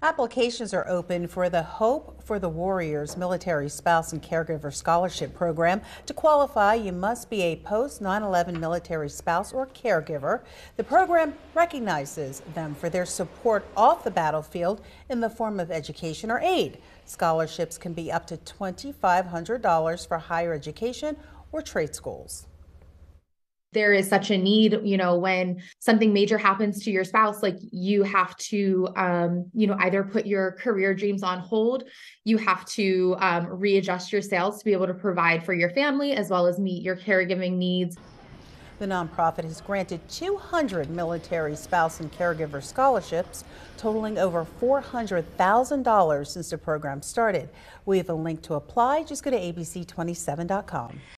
Applications are open for the Hope for the Warriors Military Spouse and Caregiver Scholarship Program. To qualify, you must be a post 9 11 military spouse or caregiver. The program recognizes them for their support off the battlefield in the form of education or aid. Scholarships can be up to $2,500 for higher education or trade schools there is such a need you know when something major happens to your spouse like you have to um you know either put your career dreams on hold you have to um, readjust your sales to be able to provide for your family as well as meet your caregiving needs the nonprofit has granted 200 military spouse and caregiver scholarships, totaling over $400,000 since the program started. We have a link to apply. Just go to abc27.com.